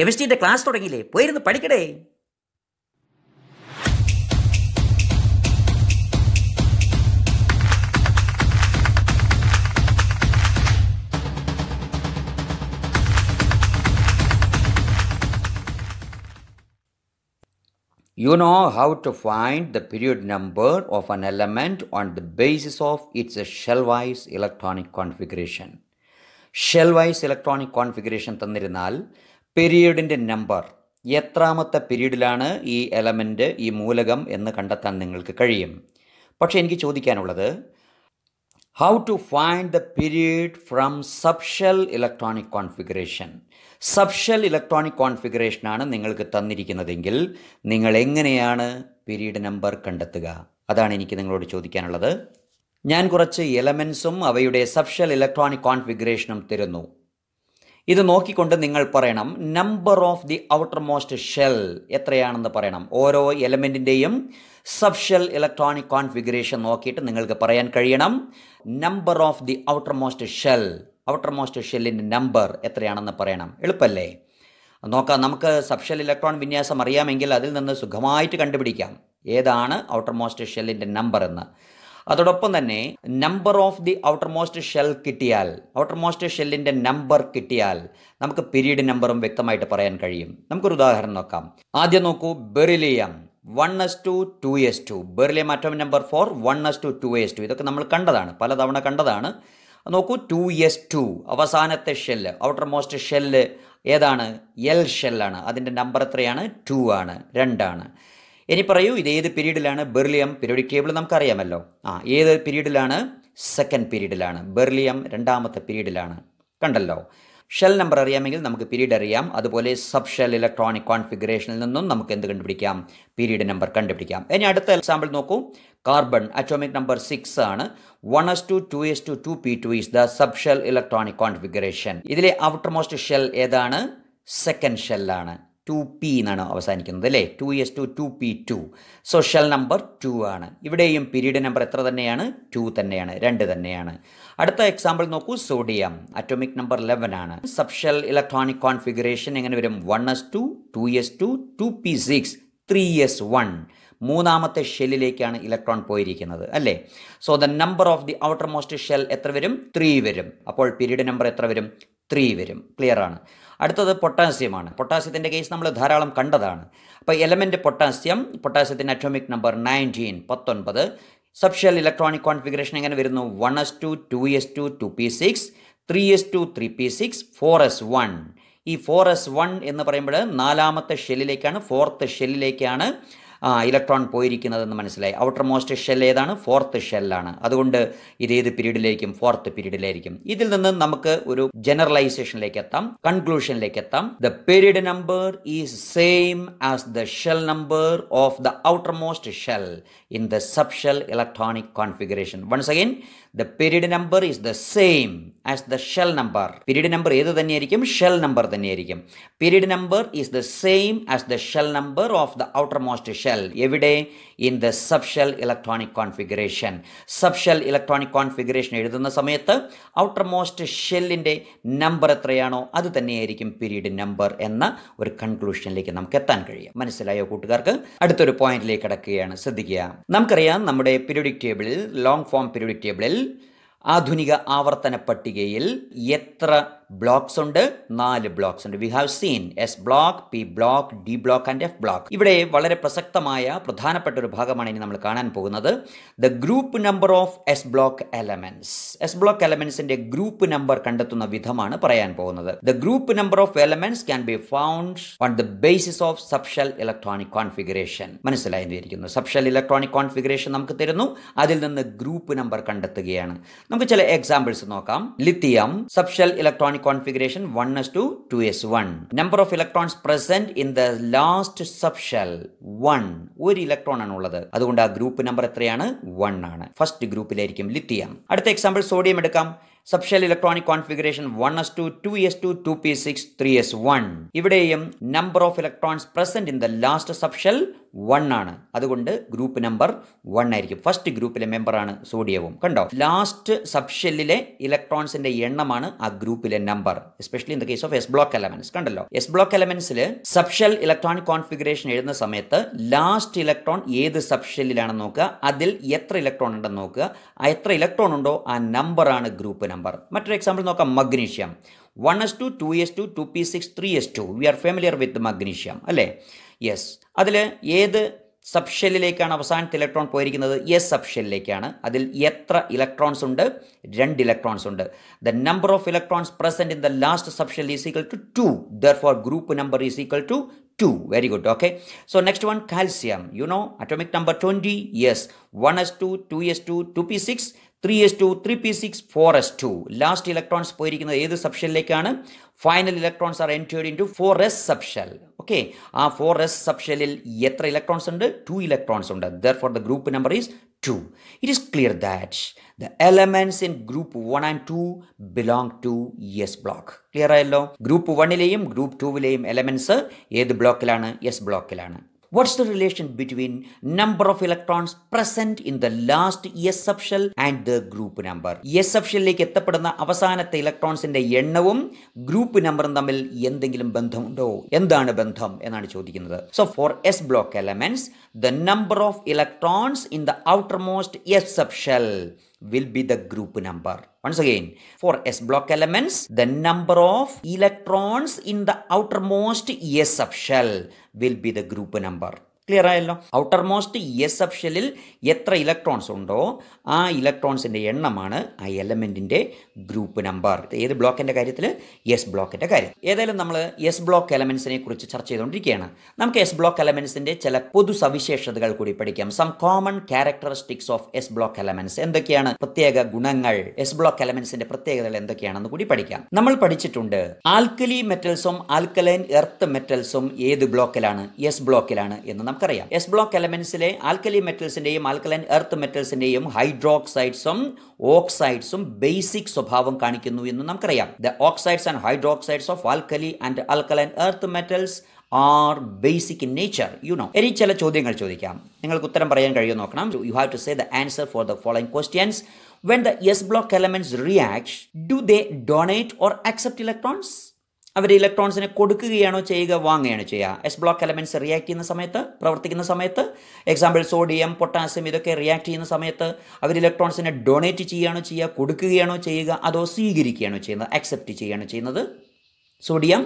കെമിസ്ട്രിയുടെ class തുടങ്ങിയില്ലേ പോയിരുന്ന് പഠിക്കടേ You know how to find the period number of an element on the basis of its shell-wise electronic configuration. Shell wise electronic configuration തന്നിരുന്നാൽ പീരീഡിന്റെ number എത്രാമത്തെ പീരീഡിലാണ് ഈ element ഈ മൂലകം എന്ന് കണ്ടെത്താൻ നിങ്ങൾക്ക് കഴിയും. പക്ഷേ എനിക്ക് ചോദിക്കാനുള്ളത് how to find the period from subshell electronic configuration subshell electronic കോൺഫിഗറേഷനാണ് നിങ്ങൾക്ക് തന്നിരിക്കുന്നതെങ്കിൽ നിങ്ങൾ എങ്ങനെയാണ് പീരീഡ് നമ്പർ കണ്ടെത്തുക? അതാണ് എനിക്ക് നിങ്ങളോട് ചോദിക്കാനുള്ളത്. ഞാൻ കുറച്ച് എലമെൻസും അവയുടെ സബ്ഷൽ ഇലക്ട്രോണിക് കോൺഫിഗറേഷനും തരുന്നു. ഇത് നോക്കിക്കൊണ്ട് നിങ്ങൾ പറയണം number of the outermost shell എത്രയാണെന്ന് പറയണം. ഓരോ എലമെന്റിന്റെയും സബ്ഷെൽ ഇലക്ട്രോണിക് കോൺഫിഗറേഷൻ നോക്കിയിട്ട് നിങ്ങൾക്ക് പറയാൻ കഴിയണം number of the outermost shell outermost ഷെല്ലിന്റെ നമ്പർ എത്രയാണെന്ന് പറയണം. എളുപ്പമല്ലേ നോക്കാം നമുക്ക് സബ് ഷെൽ ഇലക്ട്രോൺ വിന്യാസം അറിയാമെങ്കിൽ അതിൽ നിന്ന് സുഖമായിട്ട് കണ്ടുപിടിക്കാം. ഏതാണ് ഔട്ടർ മോസ്റ്റ് ഷെല്ലിന്റെ നമ്പർ എന്ന്? അതോടൊപ്പം തന്നെ number of the outermost shell കിട്ടിയാൽ ഔട്ടർ മോസ്റ്റ് ഷെല്ലിന്റെ നമ്പർ കിട്ടിയാൽ നമുക്ക് പീരീഡ് നമ്പറും വ്യക്തമായിട്ട് പറയാൻ കഴിയും. നമുക്കൊരു ഉദാഹരണം നോക്കാം. ആദ്യം നോക്കൂ beryllium one S two two S two beryllium atomic number four one S two two S two ഇതൊക്കെ നമ്മൾ കണ്ടതാണ് പലതവണ കണ്ടതാണ്. നോക്കൂ ടു എസ് ടു അവസാനത്തെ ഷെല്ല് ഔട്ടർ മോസ്റ്റ് ഷെല്ല് ഏതാണ് എൽ ഷെല്ലാണ് അതിന്റെ നമ്പർ എത്രയാണ്? ടു ആണ്. രണ്ടാണ്. ഇനി പറയൂ ഇത് ഏത് പീരീഡിലാണ്? ബെർലിയം പീരിയോഡിക് ടേബിൾ നമുക്കറിയാമല്ലോ. ആ ഏത് പീരീഡിലാണ്? സെക്കൻഡ് പീരീഡിലാണ്. ബെർലിയം രണ്ടാമത്തെ പീരീഡിലാണ്. കണ്ടല്ലോ. ഷെൽ നമ്പർ അറിയാമെങ്കിൽ നമുക്ക് പീരീഡ് അറിയാം. അതുപോലെ സബ് ഷെൽ ഇലക്ട്രോണിക് കോൺഫിഗറേഷനിൽ നിന്നും നമുക്ക് എന്ത് കണ്ടുപിടിക്കാം? പീരീഡ് നമ്പർ കണ്ടുപിടിക്കാം. ഇനി അടുത്ത എക്സാമ്പിൾ നോക്കൂ. കാർബൺ അറ്റോമിക് നമ്പർ സിക്സ് ആണ്. One S two two S two two P two is the subshell electronic configuration ഇതിലെ ഔട്ടർ മോസ്റ്റ് ഷെൽ ഏതാണ് സെക്കൻഡ് ഷെല്ലാണ് ടു പി എന്നാണ് അവസാനിക്കുന്നത് അല്ലേ? Two S two two P two social number two ആണ്. ഇവിടെയും period number എത്ര തന്നെയാണ്? ടു തന്നെയാണ്. രണ്ട് തന്നെയാണ്. അടുത്ത എക്സാമ്പിൾ നോക്കൂ. സോഡിയം അറ്റോമിക് നമ്പർ ലെവൻ ആണ്. സബ്ഷൽ ഇലക്ട്രോണിക് കോൺഫിഗറേഷൻ എങ്ങനെ വരും? One S two two S two two P six three S one മൂന്നാമത്തെ ഷെല്ലിലേക്കാണ് ഇലക്ട്രോൺ പോയിരിക്കുന്നത് അല്ലേ? So the number of the outermost shell എത്ര വരും? ത്രീ വരും. അപ്പോൾ പീരീഡ് നമ്പർ എത്ര വരും? ത്രീ വരും. ക്ലിയർ ആണ്. അടുത്തത് പൊട്ടാസ്യമാണ്. പൊട്ടാസ്യത്തിന്റെ കേസ് നമ്മൾ ധാരാളം കണ്ടതാണ്. അപ്പോൾ എലമെന്റ് പൊട്ടാസ്യം പൊട്ടാസ്യത്തിന്റെ അറ്റോമിക് നമ്പർ നയന്റീൻ പത്തൊൻപത്. സബ്ഷ്യൽ ഇലക്ട്രോണിക് കോൺഫിഗറേഷൻ എങ്ങനെ വരുന്നു? One S two two S two two P six three S two three P six four S one ഈ ഫോർ എസ് വൺ എന്ന് പറയുമ്പോൾ നാലാമത്തെ ഷെല്ലിലേക്കാണ് ഫോർത്ത് ഷെല്ലിലേക്കാണ് ഇലക്ട്രോൺ പോയിരിക്കുന്നതെന്ന് മനസ്സിലായി. ഔട്ടർ മോസ്റ്റ് ഷെൽ ഏതാണ്? ഫോർത്ത് ഷെല്ലാണ് അതുകൊണ്ട് ഇത് ഏത് പീരീഡിലേക്കും? ഫോർത്ത് പീരീഡിലായിരിക്കും. ഇതിൽ നിന്ന് നമുക്ക് ഒരു ജനറലൈസേഷനിലേക്ക് എത്താം. കൺക്ലൂഷനിലേക്ക് എത്താം. The period number is same as the shell number of the outermost shell in the subshell electronic configuration. Once again the period number is the same as the shell number period number ഏത് തന്നെയായിരിക്കും? Shell number തന്നെയായിരിക്കും. Period number is the same as the shell number of the outermost shell എവിടെ? In the subshell electronic configuration subshell electronic configuration എഴുതുന്ന സമയത്ത് outer most ഷെല്ലിന്റെ number എത്രയാണോ അത് തന്നെയായിരിക്കും പീരീഡ് നമ്പർ എന്ന ഒരു കൺക്ലൂഷനിലേക്ക് നമുക്ക് എത്താൻ കഴിയും. മനസ്സിലായോ കൂട്ടുകാർക്ക്? അടുത്തൊരു പോയിന്റിലേക്ക് കിടക്കുകയാണ്. ശ്രദ്ധിക്കുക. നമുക്കറിയാം നമ്മുടെ പീരിയോഡിക് ടേബിളിൽ ലോങ് ഫോം പീരിയോഡിക് ടേബിളിൽ ആധുനിക ആവർത്തന പട്ടികയിൽ എത്ര ബ്ലോക്സ് ഉണ്ട് നാല് ബ്ലോക്സ് ഉണ്ട്. We have seen S block P block D block and F block ഇവിടെ വളരെ പ്രസക്തമായ പ്രധാനപ്പെട്ട ഒരു ഭാഗമാണ് ഇനി നമ്മൾ കാണാൻ പോകുന്നത്. The group number of S block elements S block എലമെന്റ്സിന്റെ group number കണ്ടെത്തുന്ന വിധമാണ് പറയാൻ പോകുന്നത്. The group number of elements can be found on the basis of subshell electronic configuration മനസ്സിലായിരിക്കുന്നു subshell electronic configuration നമുക്ക് തരുന്നു. അതിൽ നിന്ന് ഗ്രൂപ്പ് നമ്പർ കണ്ടെത്തുകയാണ്. നമുക്ക് ചില എക്സാമ്പിൾസ് നോക്കാം. Lithium subshell electronic configuration 1 s to 2 s 1 number of electrons present in the last subshell 1 ഒരു electron ആണ് ഉള്ളത്. അതുകൊണ്ട് ആ ഗ്രൂപ്പ് നമ്പർ എത്രയാണ്? 1 ആണ്. ഫസ്റ്റ് ഗ്രൂപ്പിലായിരിക്കും ലിത്തിയം അടുത്ത എക്സാമ്പിൾ സോഡിയം എടുക്കാം. Subshell electronic configuration one S two two S two two P six three S one ഇവിടെയും number of electrons present in the last subshell one ആണ്. അതുകൊണ്ട് ഗ്രൂപ്പ് നമ്പർ വൺ ആയിരിക്കും. First ഗ്രൂപ്പിലെ മെമ്പറാണ് സോഡിയവും കണ്ടോ? Last സബ്ഷെല്ലിലെ ഇലക്ട്രോൺസിന്റെ എണ്ണമാണ് ആ ഗ്രൂപ്പിലെ number especially in the case of S block elements കണ്ടല്ലോ? എസ് ബ്ലോക്ക് എലമെന്റ്സിൽ സബ്ഷെൽ ഇലക്ട്രോണിക് കോൺഫിഗറേഷൻ എഴുതുന്ന സമയത്ത് ലാസ്റ്റ് ഇലക്ട്രോൺ ഏത് സബ്ഷെല്ലിലാണെന്ന് നോക്കുക? അതിൽ എത്ര ഇലക്ട്രോൺ ഉണ്ടെന്ന് നോക്കുക. ആ എത്ര ഇലക്ട്രോൺ ഉണ്ടോ ആ നമ്പറാണ് ഗ്രൂപ്പ് നമ്പർ മറ്റൊരു എക്സാമ്പിൾ നോക്കാം magnesium. One S two two S two two P six three S two we are familiar with magnesium അല്ലേ? യെസ് അതിൽ ഏത് സബ്ഷെല്ലിലേക്കാണ് അവസാനത്തെ ഇലക്ട്രോൺ പോയിരിക്കുന്നത്? എസ് സബ്ഷെല്ലിലേക്കാണ് അതിൽ എത്ര ഇലക്ട്രോൺസ് ഉണ്ട്? രണ്ട് ഇലക്ട്രോൺസ് ഉണ്ട്. The number of electrons present in the last subshell is equal to two therefore group number is equal to 2 very one S two two S two two P atomic number 20 yes 1s2 2s2 2p6 3s2 3p6 4s2 last electrons പോയിരിക്കുന്നത് ഏത് സബ്ഷെല്ലിലേക്കാണ് final electrons are entered into four s subshell okay ആ four S സബ്ഷെല്ലിൽ എത്ര electrons ഉണ്ട്? Two electrons ഉണ്ട്. Therefore the group number is two it is clear that the elements in group one and two belong to s block clear ആയല്ലോ group വണ്ണിലെയും group ടുവിലെയും elements ഏത് ബ്ലോക്കിലാണ് എസ് ബ്ലോക്കിലാണ് What's the relation between number of electrons present in the last S subshell and the group number? S subshellലേക്ക് എത്തപ്പെടുന്ന അവസാനത്തെ ഇലക്ട്രോൺസിന്റെ എണ്ണവും ഗ്രൂപ്പ് നമ്പറും തമ്മിൽ എന്തെങ്കിലും ബന്ധമുണ്ടോ എന്താണ് ബന്ധം എന്നാണ് ചോദിക്കുന്നത് so for S block elements the number of electrons in the outermost S subshell will be the group number. Once again, for S block elements, the number of electrons in the outermost S subshell will be the group number. Clear ആയല്ലോ outermost s സബ്ഷെല്ലിൽ എത്ര electrons ഉണ്ടോ ആ ഇലക്ട്രോൺസിന്റെ എണ്ണമാണ് ആ എലമെന്റിന്റെ group number. ഏത് ബ്ലോക്കിന്റെ കാര്യത്തിൽ എസ് ബ്ലോക്കിന്റെ കാര്യം ഏതായാലും നമ്മൾ എസ് ബ്ലോക്ക് എലമെൻസിനെ കുറിച്ച് ചർച്ച ചെയ്തുകൊണ്ടിരിക്കുകയാണ് നമുക്ക് എസ് ബ്ലോക്ക് എലമെൻസിന്റെ ചില പൊതു സവിശേഷതകൾ കൂടി പഠിക്കാം. Some common characteristics of S block elements എന്തൊക്കെയാണ്? പ്രത്യേക ഗുണങ്ങൾ. എസ് ബ്ലോക്ക് എലമെൻസിന്റെ പ്രത്യേകതകൾ എന്തൊക്കെയാണെന്ന് കൂടി പഠിക്കാം. നമ്മൾ പഠിച്ചിട്ടുണ്ട് ആൽക്കലി മെറ്റൽസും ആൽക്കലൈൻ എർത്ത് മെറ്റൽസും ഏത് ബ്ലോക്കിലാണ് എസ് ബ്ലോക്കിലാണ് എന്ന് നമുക്കറിയാം. എസ് ബ്ലോക്ക് എലമെന്റ്സിലെ ആൽക്കലി മെറ്റൽസിന്റെയും ആൽക്കലൈൻ എർത്ത് മെറ്റൽസിന്റെയും ഹൈഡ്രോക്സൈഡ്സും ഓക്സൈഡ്സും ബേസിക് സ്വഭാവം കാണിക്കുന്നു എന്ന് നമുക്കറിയാം. The oxides and hydroxides of alkali and alkaline earth metals are basic in nature you know ഇനി ചില ചോദ്യങ്ങൾ ചോദിക്കാം. നിങ്ങൾക്ക് ഉത്തരം പറയാൻ കഴിയും നോക്കണം. You have to say the answer for the following questions when the S block elements react do they donate or accept electrons അവർ ഇലക്ട്രോൺസിനെ കൊടുക്കുകയാണോ ചെയ്യുക വാങ്ങുകയാണോ ചെയ്യുക? എസ് ബ്ലോക്ക് എലമെന്റ്സ് റിയാക്ട് ചെയ്യുന്ന സമയത്ത് പ്രവർത്തിക്കുന്ന സമയത്ത് എക്സാമ്പിൾ സോഡിയം പൊട്ടാസ്യം ഇതൊക്കെ റിയാക്ട് ചെയ്യുന്ന സമയത്ത് അവർ ഇലക്ട്രോൺസിനെ ഡൊണേറ്റ് ചെയ്യുകയാണോ ചെയ്യുക കൊടുക്കുകയാണോ ചെയ്യുക അതോ സ്വീകരിക്കുകയാണോ ചെയ്യുന്നത് അക്സെപ്റ്റ് ചെയ്യുകയാണോ ചെയ്യുന്നത്? Sodium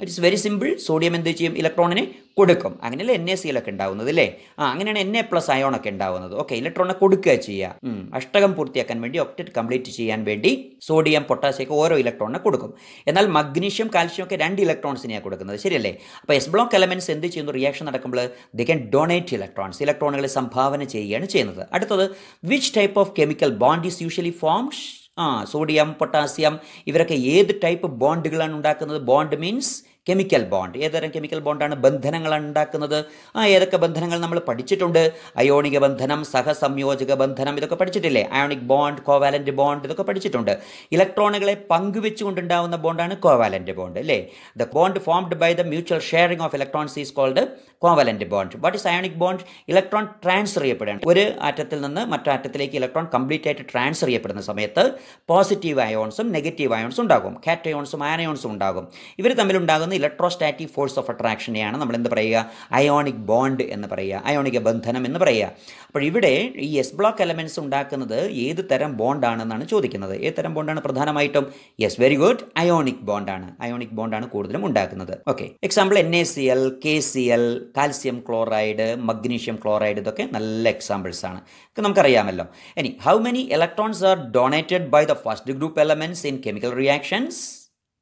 it is very simple sodium എന്ത് ചെയ്യും? ഇലക്ട്രോണിനെ കൊടുക്കും. അങ്ങനെയല്ലേ എൻ എ സിയിലൊക്കെ ഉണ്ടാവുന്നത് അല്ലേ? ആ അങ്ങനെയാണ് എൻ എ പ്ലസ് അയോണൊക്കെ ഉണ്ടാവുന്നത്. ഓക്കെ ഇലക്ട്രോണിനെ കൊടുക്കുക ചെയ്യുക അഷ്ടകം പൂർത്തിയാക്കാൻ വേണ്ടി ഒക്ടറ്റ് കംപ്ലീറ്റ് ചെയ്യാൻ വേണ്ടി സോഡിയം പൊട്ടാസ്യം ഒക്കെ ഓരോ ഇലക്ട്രോണിനെ കൊടുക്കും. എന്നാൽ മഗ്നീഷ്യം കാൽഷ്യം ഒക്കെ രണ്ട് ഇലക്ട്രോൺസിനെയാണ് കൊടുക്കുന്നത്. ശരിയല്ലേ? അപ്പോൾ എസ് ബ്ലോക്ക് എലമെന്റ്സ് എന്ത് ചെയ്യുന്നു? റിയാക്ഷൻ നടക്കുമ്പോൾ ദി ക്യാൻ ഡൊണേറ്റ് ഇലക്ട്രോൺസ് ഇലക്ട്രോണുകളെ സംഭാവന ചെയ്യുകയാണ് ചെയ്യുന്നത്. അടുത്തത് which type of chemical bond is usually forms ആ സോഡിയം പൊട്ടാസ്യം ഇവരൊക്കെ ഏത് ടൈപ്പ് ബോണ്ടുകളാണ് ഉണ്ടാക്കുന്നത്? ബോണ്ട് മീൻസ് കെമിക്കൽ ബോണ്ട് ഏതുതരം കെമിക്കൽ ബോണ്ടാണ് ബന്ധനങ്ങളാണ് ഉണ്ടാക്കുന്നത്? ആ ഏതൊക്കെ ബന്ധനങ്ങൾ നമ്മൾ പഠിച്ചിട്ടുണ്ട്? അയോണിക ബന്ധനം സഹസംയോജക ബന്ധനം ഇതൊക്കെ പഠിച്ചിട്ടില്ലേ? അയോണിക് ബോണ്ട് കോവാലന്റ് ബോണ്ട് ഇതൊക്കെ പഠിച്ചിട്ടുണ്ട്. ഇലക്ട്രോണുകളെ പങ്കുവെച്ചുകൊണ്ടുണ്ടാവുന്ന ബോണ്ടാണ് കോവാലന്റ് ബോണ്ട് അല്ലേ? The bond formed by the mutual sharing of electrons is called covalent bond. What is ionic bond electron transfer ചെയ്യപ്പെടുകയാണ്. ഒരു ആറ്റത്തിൽ നിന്ന് മറ്റാറ്റത്തിലേക്ക് ഇലക്ട്രോൺ കംപ്ലീറ്റ് ആയിട്ട് ട്രാൻസ്ഫർ ചെയ്യപ്പെടുന്ന സമയത്ത് പോസിറ്റീവ് അയോൺസും നെഗറ്റീവ് അയോൺസും ഉണ്ടാകും. കാറ്റയോൺസും ആനയോൺസും ഉണ്ടാകും. ഇവർ തമ്മിലുണ്ടാകുന്ന ഇലക്ട്രോസ്റ്റാറ്റിക് ഫോഴ്സ് ഓഫ് അട്രാക്ഷനെയാണ് നമ്മൾ എന്ത് പറയുക? അയോണിക് ബോണ്ട് എന്ന് പറയുക. അയോണിക ബന്ധനം എന്ന് പറയുക. അപ്പോൾ ഇവിടെ ഈ എസ് ബ്ലോക്ക് എലമെന്റ്സ് ഉണ്ടാക്കുന്നത് ഏത് തരം ബോണ്ടാണെന്നാണ് ചോദിക്കുന്നത്. ഏത് തരം ബോണ്ടാണ് പ്രധാനമായിട്ടും? യെസ് വെരി ഗുഡ് അയോണിക് ബോണ്ടാണ് അയോണിക് ബോണ്ടാണ് കൂടുതലും ഉണ്ടാക്കുന്നത്. Okay example N A C L K C L calcium chloride magnesium chloride ഇതൊക്കെ നല്ല എക്സാമ്പിൾസ് ആണ്. നമുക്കറിയാമല്ലോ. ഇനി how many electrons are donated by the first group elements in chemical reactions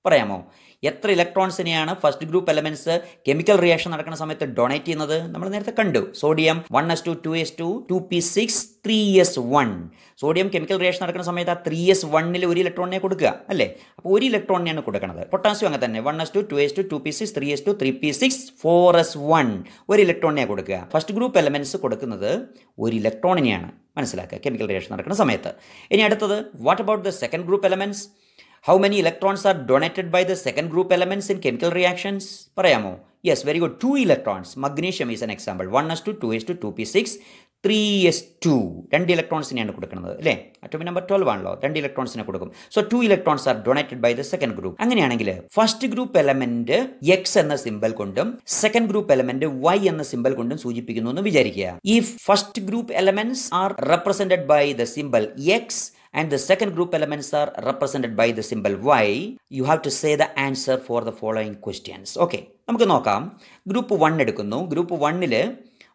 പറയാമോ? എത്ര ഇലക്ട്രോൺസിനെയാണ് first group elements chemical reaction നടക്കുന്ന സമയത്ത് donate ചെയ്യുന്നത്? നമ്മൾ നേരത്തെ കണ്ടു. Sodium one S two two S two two P six three S one sodium chemical reaction നടക്കുന്ന സമയത്ത് ആ ത്രീ എസ് വണ്ണിൽ ഒരു ഇലക്ട്രോണിനെ കൊടുക്കുക അല്ലേ? അപ്പോൾ ഒരു ഇലക്ട്രോണിനെയാണ് കൊടുക്കുന്നത്. പൊട്ടാസ്യം അങ്ങനെ തന്നെ one S two two S two two P six three S two three P six four S one ഒരു ഇലക്ട്രോണിനെ കൊടുക്കുക. ഫസ്റ്റ് ഗ്രൂപ്പ് എലമെന്റ്സ് കൊടുക്കുന്നത് ഒരു ഇലക്ട്രോണിനെയാണ്. മനസ്സിലാക്കുക. കെമിക്കൽ റിയാക്ഷൻ നടക്കുന്ന സമയത്ത്. ഇനി അടുത്തത് what about the second group elements how many electrons are donated by the second group elements in chemical reactions പറയാമോ? Yes very good two electrons magnesium is an example one S two two S two two P six three S two രണ്ട് ഇലക്ട്രോൺസിനെയാണ് കൊടുക്കുന്നത് അല്ലേ? Atomic number twelve ആണല്ലോ. രണ്ട് ഇലക്ട്രോൺസിനെ കൊടുക്കും. So two electrons are donated by the second group അങ്ങനെയാണെങ്കിൽ first group element X എന്ന സിമ്പൽ കൊണ്ടും സെക്കൻഡ് ഗ്രൂപ്പ് എലമെന്റ് വൈ എന്ന സിമ്പൽ കൊണ്ടും സൂചിപ്പിക്കുന്നു എന്ന് വിചാരിക്കുക. ഈ first group elements are represented by the symbol X and the second group elements are represented by the symbol y, you have to say the answer for the following questions. Okay, നമുക്ക് നോക്കാം group one എടുക്കുന്നു group വണ്ണിൽ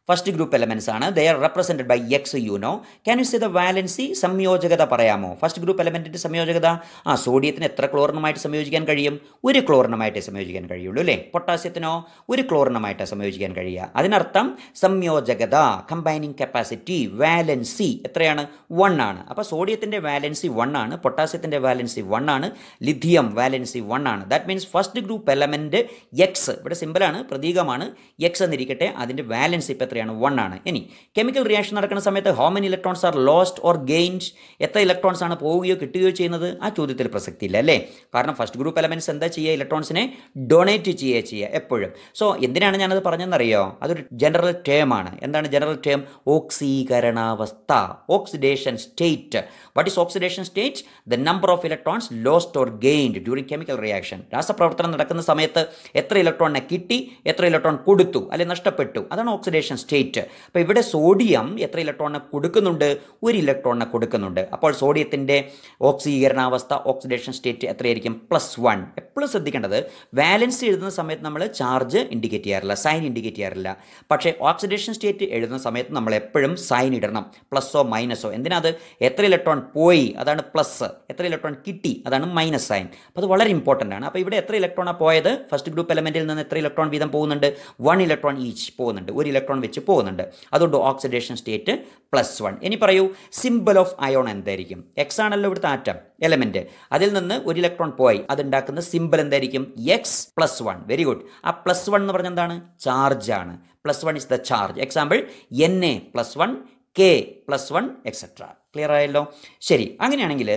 first group elements ആണ്. They are represented by X you know can you say the valency സംയോജകത പറയാമോ? First group എലമെന്റിന്റെ സംയോജകത? ആ സോഡിയത്തിന് എത്ര ക്ലോറിനുമായിട്ട് സംയോജിക്കാൻ കഴിയും? ഒരു ക്ലോറിനുമായിട്ട് സംയോജിക്കാൻ കഴിയുള്ളൂ അല്ലേ? പൊട്ടാസ്യത്തിനോ ഒരു ക്ലോറിനുമായിട്ട് സംയോജിക്കാൻ കഴിയുക. അതിനർത്ഥം സംയോജകത കമ്പൈനിങ് കപ്പാസിറ്റി വാലൻസി എത്രയാണ്? വൺ ആണ്. അപ്പോൾ സോഡിയത്തിന്റെ വാലൻസി വൺ ആണ്. പൊട്ടാസ്യത്തിന്റെ വാലൻസി വൺ ആണ്. ലിഥിയം വാലൻസി വൺ ആണ്. That means first group element X ഇവിടെ സിമ്പിളാണ് പ്രതീകമാണ്. എക്സ് എന്നിരിക്കട്ടെ അതിന്റെ വാലൻസി ഇപ്പോൾ എത്രയാണ്? വൺ ആണ്. ഇനി കെമിക്കൽ റിയാക്ഷൻ നടക്കുന്ന സമയത്ത് how many electrons are lost or gains എത്ര ഇലക്ട്രോൺസ് ആണ് പോവുകയോ കിട്ടുകയോ ചെയ്യുന്നത്? ആ ചോദ്യത്തിൽ പ്രസക്തി ഇല്ല അല്ലേ? കാരണം ഫസ്റ്റ് ഗ്രൂപ്പ് എലമെന്റ്സ് എന്താ ചെയ്യുക? ഇലക്ട്രോൺസിനെ ഡൊണേറ്റ് ചെയ്യുക ചെയ്യുക എപ്പോഴും. സോ എന്തിനാണ് ഞാനത് പറഞ്ഞതെന്നറിയോ അതൊരു ജനറൽ ടേം ആണ്. എന്താണ് general term ഓക്സീകരണാവസ്ഥ oxidation state what is oxidation state the number of electrons lost or gained during chemical reaction രാസപ്രവർത്തനം നടക്കുന്ന സമയത്ത് എത്ര ഇലക്ട്രോണിനെ കിട്ടി എത്ര ഇലക്ട്രോൺ കൊടുത്തു അല്ലെങ്കിൽ നഷ്ടപ്പെട്ടു? അതാണ് ഓക്സിഡേഷൻ സ്റ്റേറ്റ് അപ്പോൾ ഇവിടെ സോഡിയം എത്ര ഇലക്ട്രോണിനെ കൊടുക്കുന്നുണ്ട്? ഒരു ഇലക്ട്രോണിനെ കൊടുക്കുന്നുണ്ട്. അപ്പോൾ സോഡിയത്തിന്റെ ഓക്സീകരണാവസ്ഥ ഓക്സിഡേഷൻ സ്റ്റേറ്റ് എത്രയായിരിക്കും? പ്ലസ് വൺ എപ്പോഴും ശ്രദ്ധിക്കേണ്ടത് വാലൻസ് എഴുതുന്ന സമയത്ത് നമ്മൾ ചാർജ് ഇൻഡിക്കേറ്റ് ചെയ്യാറില്ല സൈൻ ഇൻഡിക്കേറ്റ് ചെയ്യാറില്ല. പക്ഷേ ഓക്സിഡേഷൻ സ്റ്റേറ്റ് എഴുതുന്ന സമയത്ത് നമ്മൾ എപ്പോഴും സൈൻ ഇടണം. പ്ലസ്സോ മൈനസോ എന്തിനാ അത് എത്ര ഇലക്ട്രോൺ പോയി അതാണ് പ്ലസ് എത്ര ഇലക്ട്രോൺ കിട്ടി അതാണ് മൈനസ് സൈൻ അപ്പോൾ അത് വളരെ ഇമ്പോർട്ടന്റ് ആണ്. അപ്പോൾ ഇവിടെ എത്ര ഇലക്ട്രോണാണ് പോയത്? ഫസ്റ്റ് ഗ്രൂപ്പ് എലമെന്റിൽ നിന്ന് എത്ര ഇലക്ട്രോൺ വീതം പോകുന്നുണ്ട്? വൺ ഇലക്ട്രോൺ ഈച്ച് പോകുന്നുണ്ട്. ഒരു ഇലക്ട്രോൺ വെച്ച് പോകുന്നുണ്ട്. അതുകൊണ്ട് ഓക്സിഡേഷൻ സ്റ്റേറ്റ് പ്ലസ് വൺ ഇനി പറയൂ സിമ്പിൾ ഓഫ് അയോൺ എന്തായിരിക്കും? എക്സ് ആണല്ലോ ഇവിടുത്തെ ആറ്റം എലമെന്റ് അതിൽ നിന്ന് ഒരു ഇലക്ട്രോൺ പോയി. അതുണ്ടാക്കുന്ന സിമ്പിൾ എന്തായിരിക്കും? X plus one very good ആ പ്ലസ് വൺ എന്ന് പറഞ്ഞാൽ എന്താണ്? ചാർജ് ആണ്. Plus one is the charge example N A plus one K plus one etcetera clear ആയല്ലോ? ശരി അങ്ങനെയാണെങ്കിൽ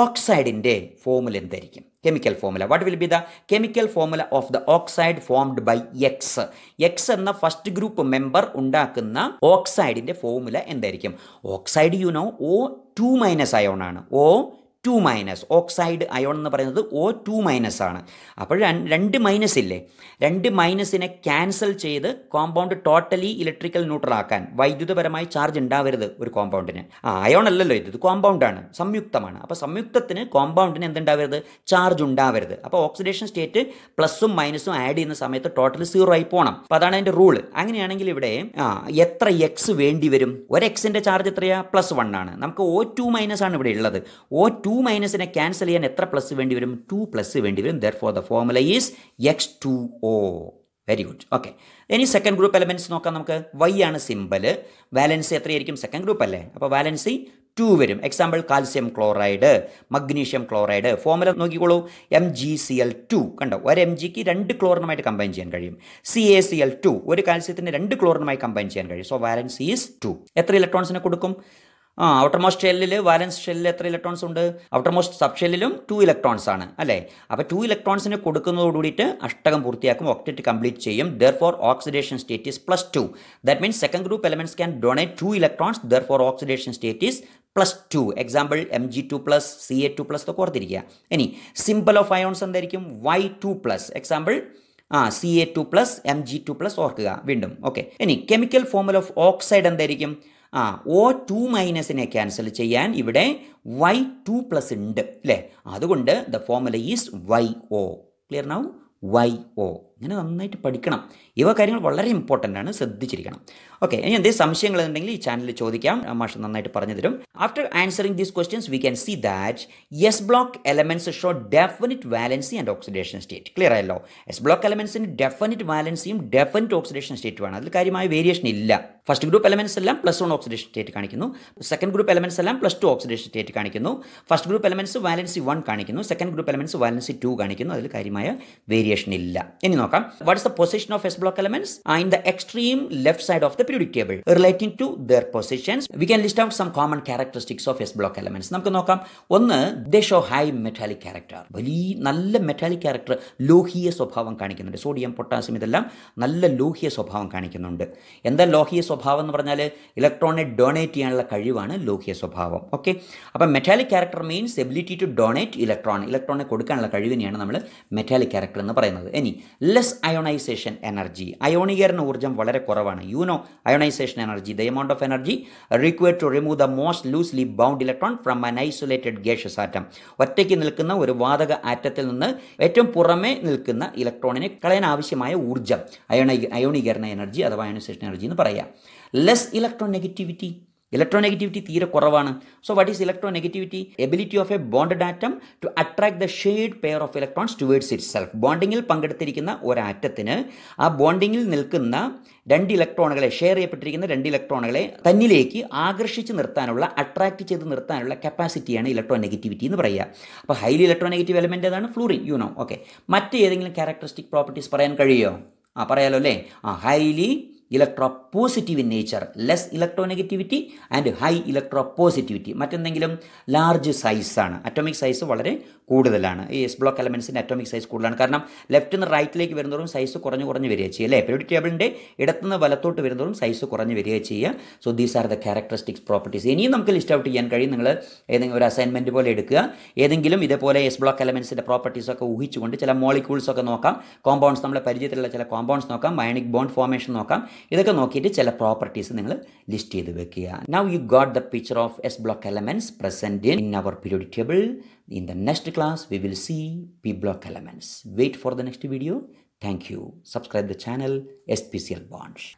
ഓക്സൈഡിന്റെ ഫോമുല എന്തായിരിക്കും? Chemical formula what will be the chemical formula of the oxide formed by X X എന്ന first group member ഉണ്ടാക്കുന്ന ഓക്സൈഡിന്റെ formula എന്തായിരിക്കും? Oxide you know O two minus ion ആണ്. O two minus oxide ion എന്ന് പറയുന്നത് O two minus ആണ്. അപ്പോൾ രണ്ട് മൈനസ് ഇല്ലേ? രണ്ട് മൈനസിനെ ക്യാൻസൽ ചെയ്ത് കോമ്പൗണ്ട് ടോട്ടലി ഇലക്ട്രിക്കൽ ന്യൂട്രൽ ആക്കാൻ വൈദ്യുതപരമായി ചാർജ് ഉണ്ടാവരുത് ഒരു കോമ്പൗണ്ടിന് ആ അയോൺ അല്ലല്ലോ ഇത്. ഇത് കോമ്പൗണ്ടാണ് സംയുക്തമാണ്. അപ്പോൾ സംയുക്തത്തിന് കോമ്പൗണ്ടിന് എന്തുണ്ടാവരുത്? ചാർജ് ഉണ്ടാവരുത്. അപ്പോൾ ഓക്സിഡേഷൻ സ്റ്റേറ്റ് പ്ലസും മൈനസും ആഡ് ചെയ്യുന്ന സമയത്ത് ടോട്ടലി സീറോ ആയി പോകണം അപ്പോൾ അതാണ് അതിന്റെ റൂൾ അങ്ങനെയാണെങ്കിൽ ഇവിടെ ആ എത്ര എക്സ് വേണ്ടി വരും? ഒരു എക്സിന്റെ ചാർജ് എത്രയാണ് പ്ലസ് വൺ ആണ്. നമുക്ക് ഒ ടു മൈനസ് ആണ് ഇവിടെ ഉള്ളത്. ഒ ടു മൈനസിനെ ക്യാൻസൽ ചെയ്യാൻ എത്ര പ്ലസ് വേണ്ടി വരും? ടു പ്ലസ് വേണ്ടി വരും. Therefore the formula is X two O very good okay ഇനി സെക്കൻഡ് ഗ്രൂപ്പ് എലമെന്റ്സ് നോക്കാം നമുക്ക്. വൈ ആണ് സിമ്പിൾ വാലൻസി എത്രയായിരിക്കും? സെക്കൻഡ് ഗ്രൂപ്പ് അല്ലേ? അപ്പോൾ വാലൻസി ടു വരും. Example calcium chloride magnesium chloride formula നോക്കിക്കോളൂ. M G C L two കണ്ടോ? ഒരു എം ജിക്ക് രണ്ട് ക്ലോറിനുമായിട്ട് കമ്പൈൻ ചെയ്യാൻ കഴിയും. C A C L two ഒരു കാൽസ്യത്തിന് രണ്ട് ക്ലോറിനുമായി കമ്പൈൻ ചെയ്യാൻ കഴിയും. സോ വാലൻസി ഈസ് ടു എത്ര ഇലക്ട്രോൺസിനെ കൊടുക്കും? ആ ഔട്ടർമോസ്റ്റ് ഷെല്ലിൽ വാലൻസ് ഷെല്ലിൽ എത്ര ഇലക്ട്രോൺസ് ഉണ്ട്? ഔട്ടർമോസ്റ്റ് സബ് ഷെല്ലിലും ടു ഇലക്ട്രോൺസ് ആണ് അല്ലേ? അപ്പോൾ ടു ഇലക്ട്രോൺസിന് കൊടുക്കുന്നതോടുകൂടിയിട്ട് അഷ്ടകം പൂർത്തിയാക്കും ഒക്ടറ്റ് കംപ്ലീറ്റ് ചെയ്യും therefore oxidation state is plus two that means second group elements can donate two electrons therefore oxidation state is plus two example M G two plus C A two plus ഒക്കെ ഓർത്തിരിക്കുക. ഇനി symbol of ions എന്തായിരിക്കും? Y two plus example ആ C A two plus M G two plus ഓർക്കുക വീണ്ടും. Okay ഇനി chemical formula of oxide എന്തായിരിക്കും? ആ ഒ ടു മൈനസിനെ ക്യാൻസൽ ചെയ്യാൻ ഇവിടെ വൈ ടു പ്ലസ് ഉണ്ട് അല്ലേ അതുകൊണ്ട് the formula is Y O clear now Y O ഇങ്ങനെ നന്നായിട്ട് പഠിക്കണം. ഇവ കാര്യങ്ങൾ വളരെ ഇമ്പോർട്ടന്റ് ആണ്. ശ്രദ്ധിച്ചിരിക്കണം. ഓക്കെ ഇനി എന്തെങ്കിലും സംശയങ്ങൾ ഉണ്ടെങ്കിൽ ഈ ചാനലിൽ ചോദിക്കാം. മാഷ് നന്നായിട്ട് പറഞ്ഞു തരും. After answering these questions we can see that S block elements show definite valency and oxidation state clear ആയല്ലോ? എസ് ബ്ലോക്ക് എലമെൻസിന് ഡെഫിനിറ്റ് വാലൻസിയും ഡെഫിനിറ്റ് ഓക്സിഡേഷൻ സ്റ്റേറ്റുമാണ് അതിൽ കാര്യമായ വേരിയേഷൻ ഇല്ല. ഫസ്റ്റ് ഗ്രൂപ്പ് എലമെൻസ് എല്ലാം പ്ലസ് വൺ ഓക്സിഡേഷൻ സ്റ്റേറ്റ് കാണിക്കുന്നു. Second group elements എല്ലാം പ്ലസ് ടു ഓക്സിഡേഷൻ സ്റ്റേറ്റ് കാണിക്കുന്നു. First group elements valency one കാണിക്കുന്നു. Second group elements valency two കാണിക്കുന്നു. അതിൽ കാര്യമായ വേരിയേഷൻ ഇല്ല. ഇനി നോക്കാം. നോക്കാം. What is the position of S block elements in the extreme left side of the periodic table relating to their positions we can list out some common characteristics of S block elements നമുക്ക് നോക്കാം. ഒന്ന് ദോ high metallic character വലിയ നല്ല metallic character ലോഹീയ സ്വഭാവം കാണിക്കുന്നുണ്ട്. Sodium potassium ഇതെല്ലാം നല്ല ലോഹീയ സ്വഭാവം കാണിക്കുന്നുണ്ട്. എന്താ ലോഹീയ സ്വഭാവം എന്ന് പറഞ്ഞാൽ ഇലക്ട്രോണിനെ ഡൊണേറ്റ് ചെയ്യാനുള്ള കഴിവാണ് ലോഹീയ സ്വഭാവം. ഓക്കെ അപ്പം metallic character means ability to donate electron ഇലക്ട്രോണിനെ കൊടുക്കാനുള്ള കഴിവിനെയാണ് നമ്മൾ മെറ്റാലിക് ക്യാരക്ടർ എന്ന് പറയുന്നത്. ഇനി ലെസ് അയോണൈസേഷൻ എനർജി അയോണീകരണ ഊർജം വളരെ കുറവാണ്. You ionization energy the amount of energy required to remove the most loosely bound electron from an isolated gaseous atom ഒറ്റയ്ക്ക് നിൽക്കുന്ന ഒരു വാതക ആറ്റത്തിൽ നിന്ന് ഏറ്റവും പുറമേ നിൽക്കുന്ന ഇലക്ട്രോണിനെ കളയാൻ ആവശ്യമായ ഊർജം. അയോണൈ അയോണീകരണ എനർജി അഥവാ അയോണൈസേഷൻ എനർജി എന്ന് പറയാം. ലെസ് ഇലക്ട്രോൺ നെഗറ്റിവിറ്റി ഇലക്ട്രോനെഗറ്റിവിറ്റി തീരെ കുറവാണ്. So what is electronegativity ability of a bonded atom to attract the shared pair of electrons towards itself ബോണ്ടിങ്ങിൽ പങ്കെടുത്തിരിക്കുന്ന ഒരു ആറ്റത്തിന് ആ ബോണ്ടിങ്ങിൽ നിൽക്കുന്ന രണ്ട് ഇലക്ട്രോണുകളെ ഷെയർ ചെയ്യപ്പെട്ടിരിക്കുന്ന രണ്ട് ഇലക്ട്രോണുകളെ തന്നിലേക്ക് ആകർഷിച്ച് നിർത്താനുള്ള അട്രാക്ട് ചെയ്ത് നിർത്താനുള്ള കപ്പാസിറ്റിയാണ് ഇലക്ട്രോ നെഗറ്റിവിറ്റി എന്ന് പറയുക. അപ്പോൾ ഹൈലി ഇലക്ട്രോ നെഗറ്റീവ് എലമെന്റ് ഏതാണ് ഫ്ലൂറിൻ യു ഓക്കെ മറ്റേതെങ്കിലും ക്യാരക്ടറിസ്റ്റിക് പ്രോപ്പർട്ടീസ് പറയാൻ കഴിയുമോ? ആ പറയാലോ അല്ലേ? ആ highly electropositive in nature less electronegativity and high electropositivity മറ്റെന്തെങ്കിലും ലാർജ് സൈസാണ് അറ്റോമിക് സൈസ് വളരെ കൂടുതലാണ്. ഈ എസ് ബ്ലോക്ക് എലമെൻസിന്റെ അറ്റോമിക് സൈസ് കൂടുതലാണ്. കാരണം ലെഫ്റ്റ് നിന്ന് റൈറ്റിലേക്ക് വരുന്നതോറും സൈസ് കുറഞ്ഞു കുറഞ്ഞ് വരിക ചെയ്യുക അല്ലേ? പീരിയോഡിക് ടേബിളിന്റെ ഇടത്തുനിന്ന് വലത്തോട്ട് വരുന്നതോറും സൈസ് കുറഞ്ഞ് വരിക ചെയ്യുക. So these are the characteristics properties ഇനിയും നമുക്ക് ലിസ്റ്റ് ഔട്ട് ചെയ്യാൻ കഴിയും. നിങ്ങൾ ഏതെങ്കിലും ഒരു അസൈൻമെന്റ് പോലെ എടുക്കുക. ഏതെങ്കിലും ഇതേപോലെ എസ് ബ്ലോക്ക് എലമെൻസിന്റെ പ്രോപ്പർട്ടീസൊക്കെ ഊഹിച്ചുകൊണ്ട് ചില മോളിക്യൂൾസ് ഒക്കെ നോക്കാം. കോമ്പൗണ്ട്സ് നമ്മളെ പരിചയത്തിലുള്ള ചില കോമ്പൗണ്ട്സ് നോക്കാം. മയണിക് ബോണ്ട് ഫോർമേഷൻ നോക്കാം. ഇതൊക്കെ നോക്കിയിട്ട് ചില പ്രോപ്പർട്ടീസ് നിങ്ങൾ ലിസ്റ്റ് ചെയ്ത് വെക്കുക now you got the picture of S block elements present in our periodic table In the next class, we will see P block elements. Wait for the next video. Thank you. Subscribe the channel SPCL Bonds.